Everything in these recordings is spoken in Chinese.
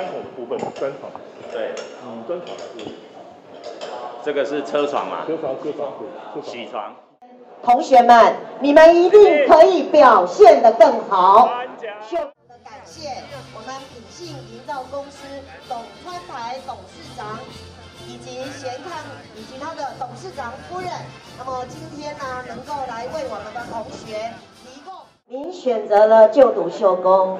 三口的部分，专床。对，嗯，专床还是这个是车床嘛，车床？车床对，车床。铣床。同学们，你们一定可以表现得更好。秀的感谢我们品信营造公司董川台董事长以及贤康以及他的董事长夫人。那么今天呢，能够来为我们的同学提供。您选择了就读修工，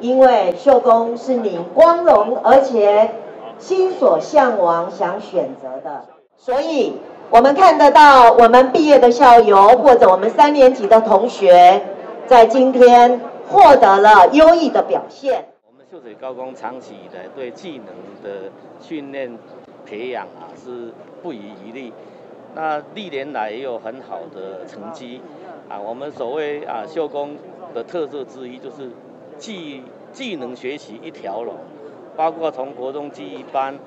因为秀工是你光荣而且心所向往想选择的，所以。我们看得到，我们毕业的校友或者我们三年级的同学，在今天获得了优异的表现。我们秀水高工长期以来对技能的训练培养啊是不遗余力，那历年来也有很好的成绩啊。我们所谓啊秀工的特色之一就是技技能学习一条龙，包括从国中技艺班。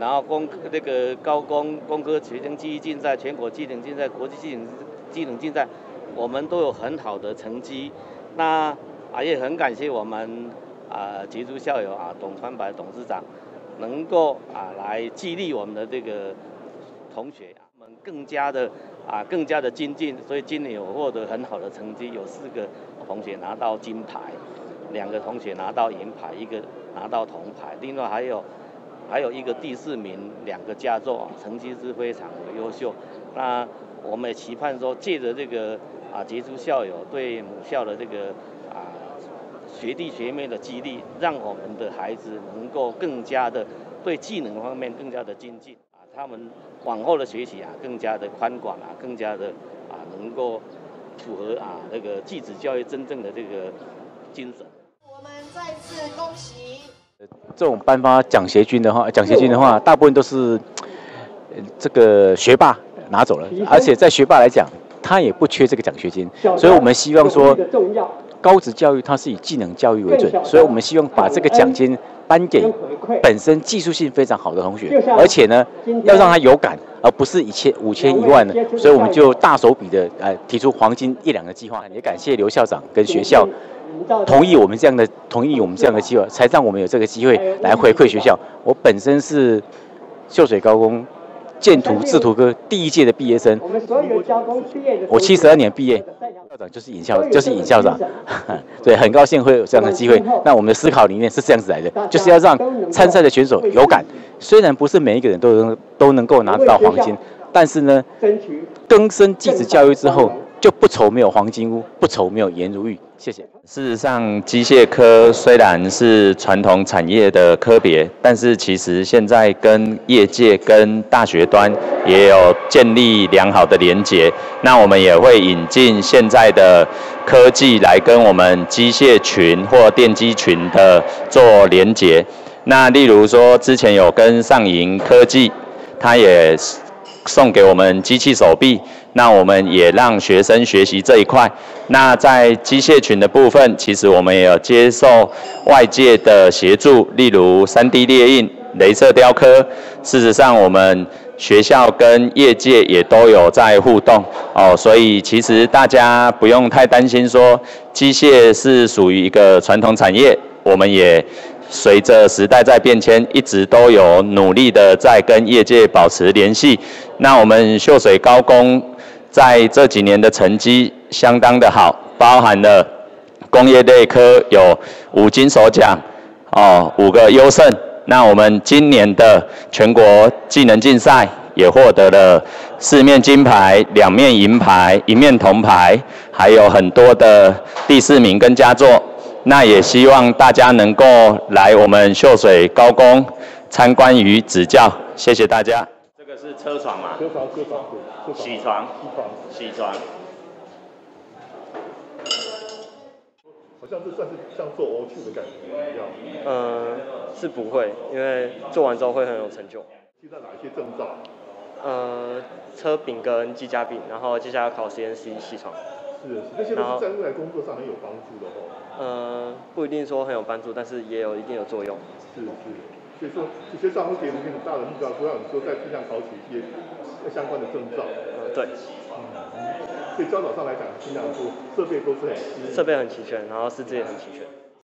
然后工那个高工工科学生技艺竞赛、全国技能竞赛、国际技能技能竞赛，我们都有很好的成绩。那啊也很感谢我们啊杰出校友啊董川白董事长，能够啊来激励我们的这个同学啊们更加的啊更加的精进。所以今年有获得很好的成绩，有四个同学拿到金牌，两个同学拿到银牌，一个拿到铜牌，另外还有。还有一个第四名，两个佳作，成绩是非常的优秀。那我们也期盼说，借着这个啊杰出校友对母校的这个啊学弟学妹的激励，让我们的孩子能够更加的对技能方面更加的精进啊，他们往后的学习啊更加的宽广啊，更加的啊能够符合啊那个继子教育真正的这个精神。我们再次恭喜。这种颁发奖学金的话，奖学金的话，大部分都是这个学霸拿走了，而且在学霸来讲，他也不缺这个奖学金，所以我们希望说，高职教育它是以技能教育为准，所以我们希望把这个奖金颁给本身技术性非常好的同学，而且呢，要让他有感，而不是一千、五千、一万的，所以我们就大手笔的呃提出黄金一两个计划，也感谢刘校长跟学校。同意我们这样的，同意我们这样的机会，才让我们有这个机会来回馈学校。我本身是秀水高工建图制图科第一届的毕业生，我们所有高工毕业的，我七十二年毕业，校长就是尹校，就是尹校长，对，很高兴会有这样的机会。那我们的思考理念是这样子来的，就是要让参赛的选手有感。虽然不是每一个人都能都能够拿得到黄金，但是呢，更深继子教育之后。就不愁没有黄金屋，不愁没有颜如玉。谢谢。事实上，机械科虽然是传统产业的科别，但是其实现在跟业界、跟大学端也有建立良好的连结。那我们也会引进现在的科技来跟我们机械群或电机群的做连结。那例如说，之前有跟上银科技，它也送给我们机器手臂。那我们也让学生学习这一块。那在机械群的部分，其实我们也有接受外界的协助，例如 3D 列印、镭射雕刻。事实上，我们学校跟业界也都有在互动哦，所以其实大家不用太担心说机械是属于一个传统产业。我们也随着时代在变迁，一直都有努力的在跟业界保持联系。那我们秀水高工。在这几年的成绩相当的好，包含了工业类科有五金首奖，哦，五个优胜。那我们今年的全国技能竞赛也获得了四面金牌、两面银牌、一面铜牌，还有很多的第四名跟佳作。那也希望大家能够来我们秀水高工参观与指教，谢谢大家。这个是车床嘛？车床，车床，铣床，铣床。好像是算是像做 O Q 的感觉一样。嗯，是不会，因为做完之后会很有成就。现在哪一些证照？呃，车柄跟机加柄，然后接下来考 C N C 铣床。是，那些都是在未来工作上很有帮助的哦。呃，不一定说很有帮助，但是也有一定的作用。是是。所以说，这些上会给我们很大的目标，说让你说在这项考取一些相关的证照。呃，对。嗯，所以教导上来讲，尽量说设备都是很设备很齐全，然后师资也很齐全。